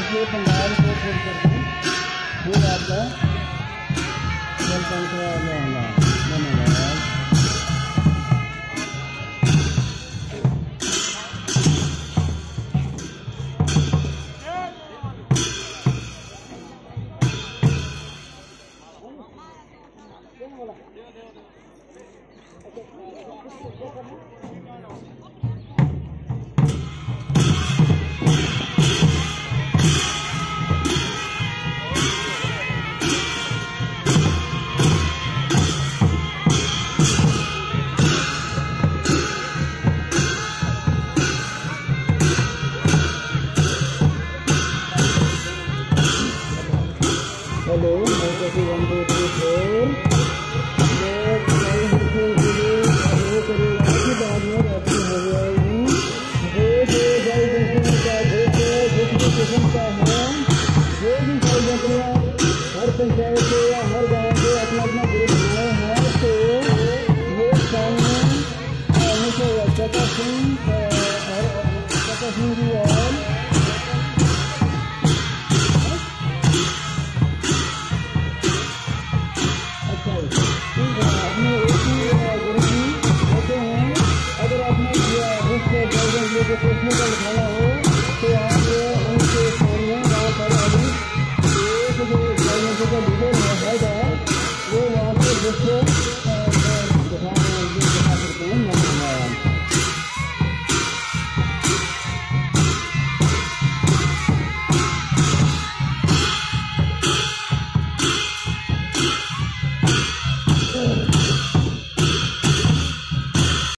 इसलिए पंडाल को खोल करके फिर आपका जल पंखा धन्यवाद है जो भी जल दर्शन हर पंचायत के या हर गाँव के अपना अपना ग्रुप हैं तो वीडियो को सोचने का उठाना हो तो आप उनके वहाँ पर अभी एक जो गवर्नमेंट का वीडियो लगाएगा वो वहाँ पर दोस्तों